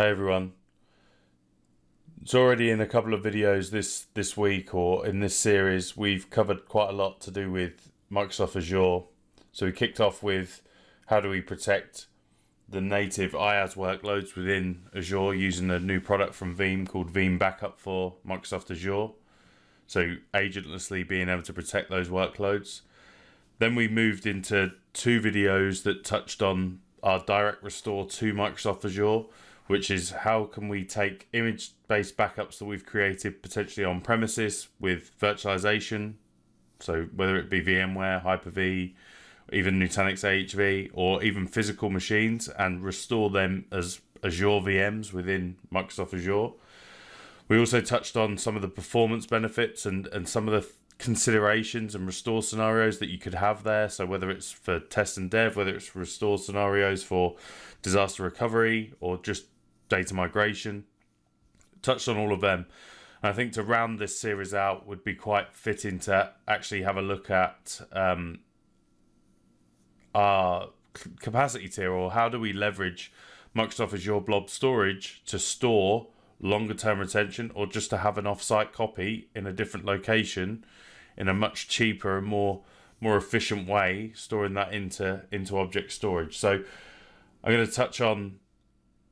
Hey everyone. It's already in a couple of videos this this week or in this series we've covered quite a lot to do with Microsoft Azure. So we kicked off with how do we protect the native IaaS workloads within Azure using a new product from Veeam called Veeam Backup for Microsoft Azure. So agentlessly being able to protect those workloads. Then we moved into two videos that touched on our direct restore to Microsoft Azure which is how can we take image based backups that we've created potentially on premises with virtualization. So whether it be VMware, Hyper-V, even Nutanix AHV, or even physical machines and restore them as Azure VMs within Microsoft Azure. We also touched on some of the performance benefits and, and some of the considerations and restore scenarios that you could have there. So whether it's for test and dev, whether it's restore scenarios for disaster recovery, or just data migration. Touched on all of them. And I think to round this series out would be quite fitting to actually have a look at um, our capacity tier or how do we leverage Microsoft Azure Blob Storage to store longer term retention or just to have an offsite copy in a different location in a much cheaper and more more efficient way storing that into into object storage. So I'm going to touch on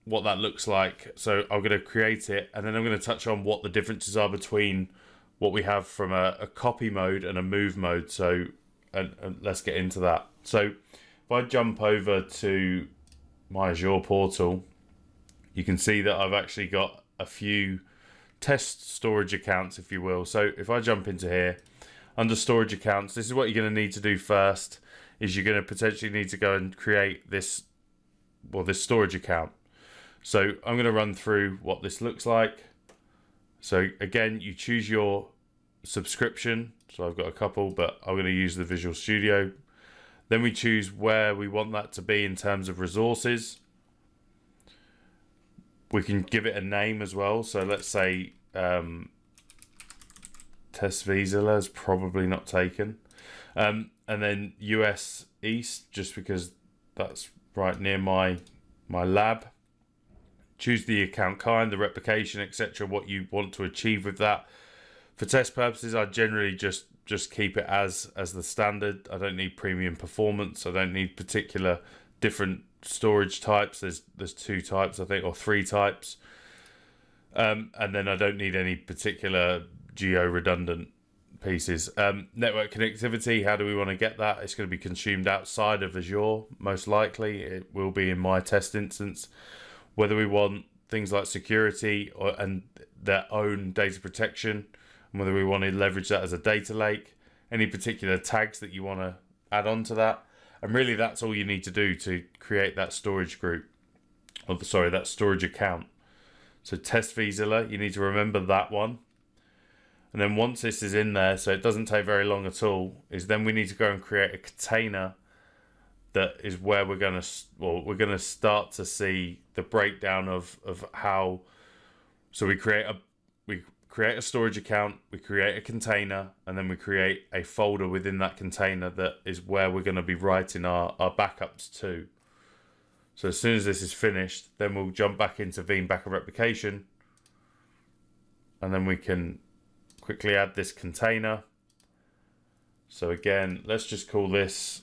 what that looks like. So I'm going to create it and then I'm going to touch on what the differences are between what we have from a, a copy mode and a move mode. So and, and let's get into that. So if I jump over to my Azure portal, you can see that I've actually got a few test storage accounts, if you will. So if I jump into here, under storage accounts, this is what you're going to need to do first, is you're going to potentially need to go and create this, well, this storage account. So I'm going to run through what this looks like. So again, you choose your subscription. So I've got a couple, but I'm going to use the Visual Studio. Then we choose where we want that to be in terms of resources. We can give it a name as well. So let's say um, Test vZilla is probably not taken. Um, and then US East, just because that's right near my my lab choose the account kind, the replication, etc. What you want to achieve with that. For test purposes, I generally just just keep it as as the standard. I don't need premium performance. I don't need particular different storage types. There's there's two types I think or three types. Um, and then I don't need any particular geo redundant pieces. Um, network connectivity, how do we want to get that? It's going to be consumed outside of Azure, most likely. It will be in my test instance whether we want things like security or, and their own data protection, and whether we want to leverage that as a data lake, any particular tags that you want to add on to that. And really, that's all you need to do to create that storage group, or sorry, that storage account. So test vZilla, you need to remember that one. And then once this is in there, so it doesn't take very long at all, is then we need to go and create a container that is where we're going to well we're going to start to see the breakdown of of how so we create a we create a storage account we create a container and then we create a folder within that container that is where we're going to be writing our our backups to. So as soon as this is finished then we'll jump back into veeam backup replication. And then we can quickly add this container. So again let's just call this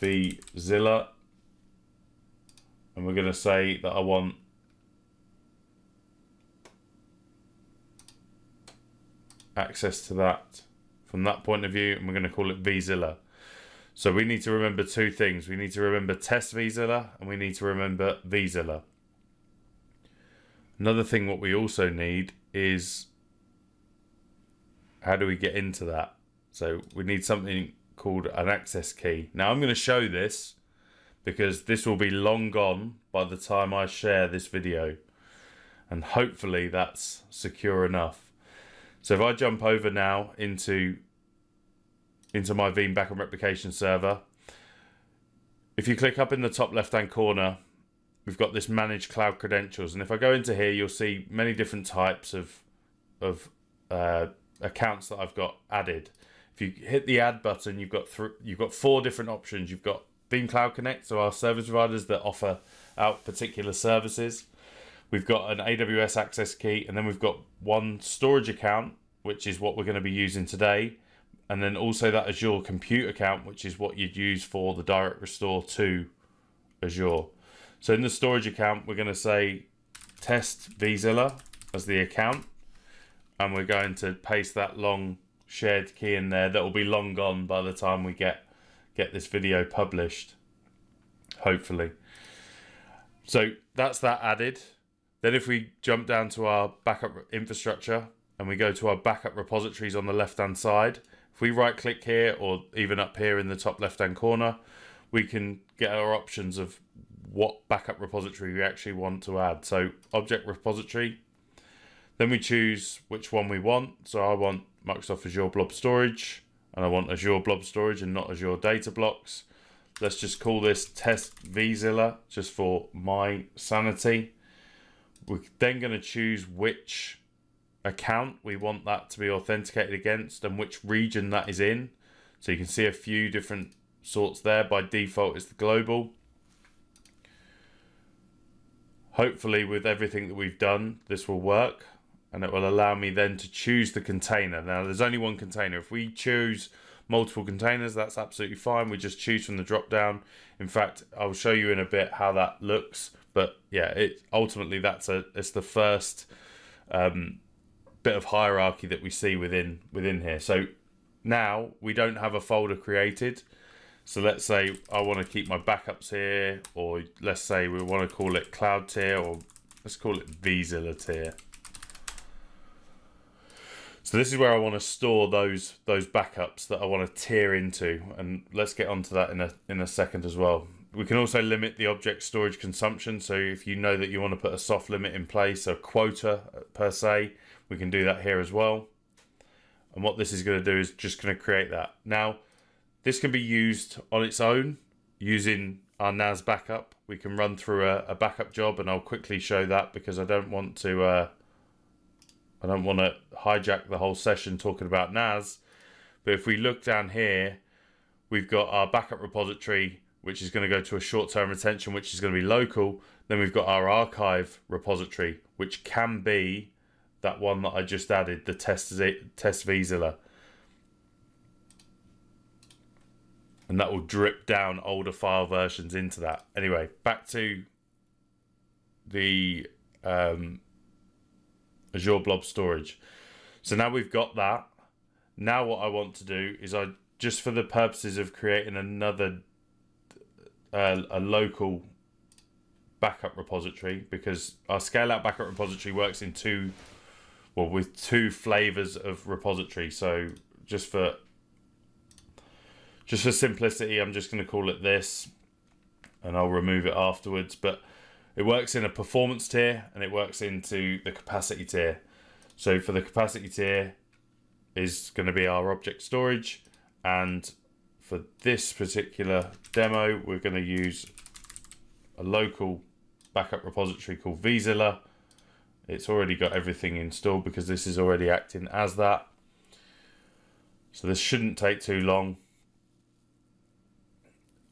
the Zilla and we're going to say that I want access to that from that point of view and we're going to call it vZilla. So we need to remember two things. We need to remember test vZilla and we need to remember vZilla. Another thing what we also need is how do we get into that? So we need something called an access key. Now I'm going to show this because this will be long gone by the time I share this video and hopefully that's secure enough. So if I jump over now into into my Veeam backup replication server, if you click up in the top left hand corner, we've got this manage cloud credentials. And if I go into here, you'll see many different types of, of uh, accounts that I've got added. If you hit the add button, you've got th- you've got four different options. You've got Veeam Cloud Connect, so our service providers that offer out particular services. We've got an AWS access key, and then we've got one storage account, which is what we're going to be using today, and then also that Azure compute account, which is what you'd use for the direct restore to Azure. So in the storage account, we're going to say test vZilla as the account, and we're going to paste that long shared key in there that will be long gone by the time we get get this video published hopefully. So that's that added. Then if we jump down to our backup infrastructure and we go to our backup repositories on the left hand side if we right click here or even up here in the top left hand corner we can get our options of what backup repository we actually want to add. So object repository then we choose which one we want. So I want Microsoft Azure Blob Storage, and I want Azure Blob Storage and not Azure Data Box. Let's just call this Test vZilla just for my sanity. We're then going to choose which account we want that to be authenticated against and which region that is in. So you can see a few different sorts there. By default, it's the global. Hopefully, with everything that we've done, this will work and it will allow me then to choose the container. Now there's only one container. If we choose multiple containers, that's absolutely fine. We just choose from the drop down. In fact, I'll show you in a bit how that looks. But yeah, it ultimately that's a it's the first um, bit of hierarchy that we see within within here. So now we don't have a folder created. So let's say I want to keep my backups here, or let's say we want to call it cloud tier, or let's call it vZilla tier. So this is where I want to store those those backups that I want to tier into, and let's get onto that in a in a second as well. We can also limit the object storage consumption. So if you know that you want to put a soft limit in place, a quota per se, we can do that here as well. And what this is going to do is just going to create that. Now, this can be used on its own using our NAS backup. We can run through a, a backup job, and I'll quickly show that because I don't want to. Uh, I don't want to hijack the whole session talking about NAS, but if we look down here, we've got our backup repository, which is going to go to a short-term retention, which is going to be local. Then we've got our archive repository, which can be that one that I just added, the test, test vZilla. And that will drip down older file versions into that. Anyway, back to the um, Azure Blob Storage. So now we've got that. Now what I want to do is I just for the purposes of creating another uh, a local backup repository because our scale out backup repository works in two well with two flavors of repository so just for just for simplicity I'm just going to call it this and I'll remove it afterwards but it works in a performance tier and it works into the capacity tier. So for the capacity tier is going to be our object storage and for this particular demo we're going to use a local backup repository called vZilla. It's already got everything installed because this is already acting as that. So this shouldn't take too long.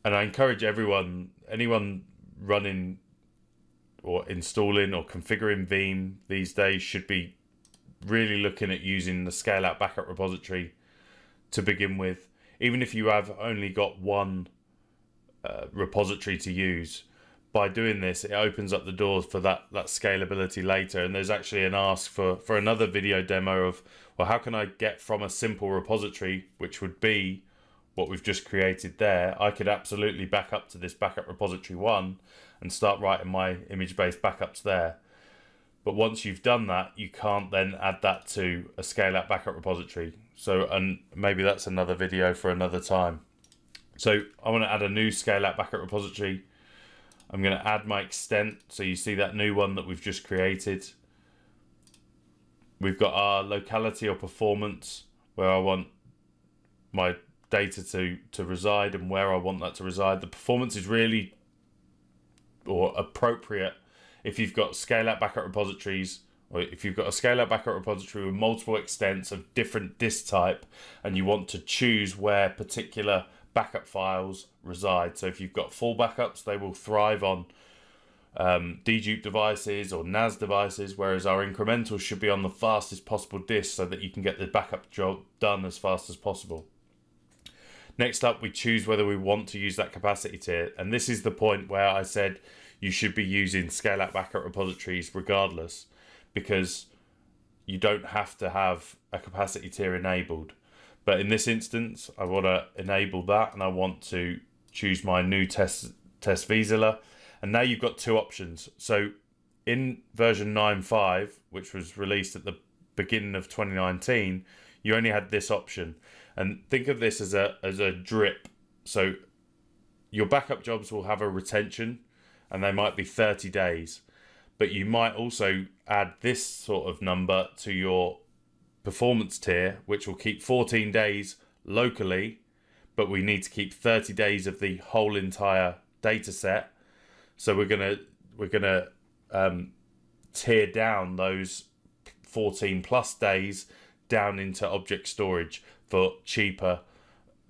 And I encourage everyone, anyone running or installing or configuring Veeam these days should be really looking at using the scale out backup repository to begin with. Even if you have only got one uh, repository to use, by doing this, it opens up the doors for that, that scalability later. And there's actually an ask for, for another video demo of, well, how can I get from a simple repository, which would be what we've just created there, I could absolutely back up to this backup repository one and start writing my image-based backups there. But once you've done that, you can't then add that to a scale-out backup repository. So, and maybe that's another video for another time. So I want to add a new scale-out backup repository. I'm going to add my extent. So you see that new one that we've just created. We've got our locality or performance where I want my data to, to reside and where I want that to reside. The performance is really or appropriate if you've got scale out backup repositories or if you've got a scale out backup repository with multiple extents of different disk type and you want to choose where particular backup files reside. So if you've got full backups, they will thrive on um, dedupe devices or NAS devices, whereas our incrementals should be on the fastest possible disk so that you can get the backup job done as fast as possible. Next up, we choose whether we want to use that capacity tier. And this is the point where I said you should be using scale out backup repositories regardless, because you don't have to have a capacity tier enabled. But in this instance, I want to enable that and I want to choose my new test test vZilla. And now you've got two options. So in version 9.5, which was released at the beginning of 2019, you only had this option. And think of this as a as a drip. So your backup jobs will have a retention and they might be 30 days. But you might also add this sort of number to your performance tier, which will keep 14 days locally, but we need to keep 30 days of the whole entire data set. So we're gonna we're gonna um, tier down those 14 plus days down into object storage for cheaper,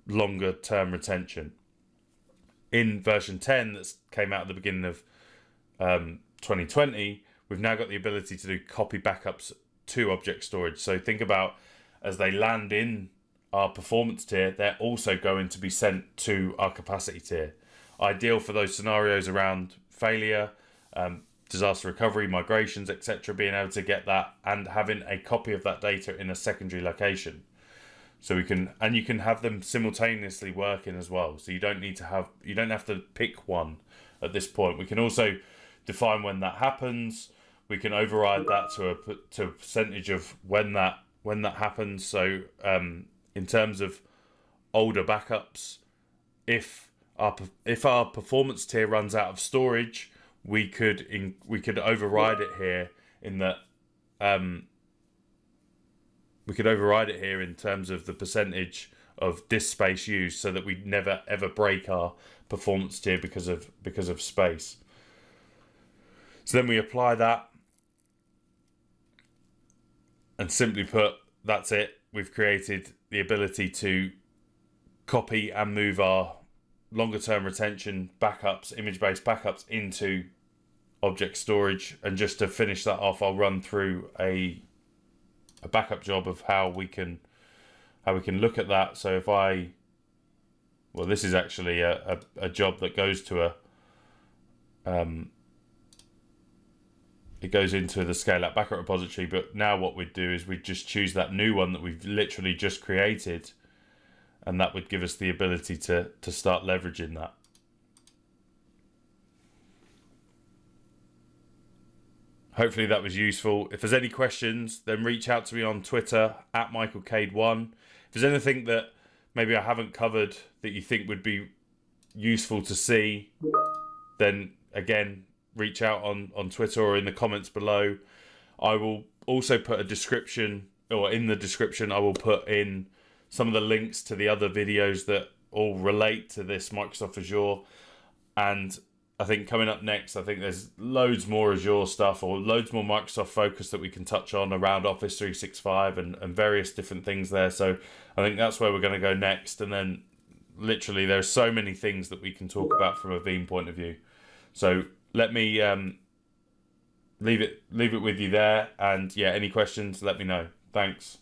longer term retention. In version 10 that came out at the beginning of um, 2020, we've now got the ability to do copy backups to object storage. So think about as they land in our performance tier, they're also going to be sent to our capacity tier. Ideal for those scenarios around failure, um, disaster recovery, migrations, etc. Being able to get that and having a copy of that data in a secondary location. So we can and you can have them simultaneously working as well. So you don't need to have you don't have to pick one at this point. We can also define when that happens we can override that to a to a percentage of when that when that happens. So um, in terms of older backups, if our if our performance tier runs out of storage, we could in we could override it here in that um, we could override it here in terms of the percentage of disk space used, so that we never ever break our performance tier because of because of space. So then we apply that and simply put, that's it. We've created the ability to copy and move our longer term retention backups, image based backups into object storage. And just to finish that off, I'll run through a a backup job of how we can how we can look at that. So if I well, this is actually a, a, a job that goes to a um, it goes into the scale up backup repository. But now what we'd do is we'd just choose that new one that we've literally just created, and that would give us the ability to to start leveraging that. Hopefully that was useful. If there's any questions, then reach out to me on Twitter at Michael Cade1. If there's anything that maybe I haven't covered that you think would be useful to see, then again, reach out on on Twitter or in the comments below. I will also put a description, or in the description, I will put in some of the links to the other videos that all relate to this Microsoft Azure. And I think coming up next, I think there's loads more Azure stuff or loads more Microsoft focus that we can touch on around Office 365 and, and various different things there. So I think that's where we're going to go next. And then literally, there's so many things that we can talk about from a Veeam point of view. So let me um, leave it leave it with you there. And yeah, any questions, let me know. Thanks.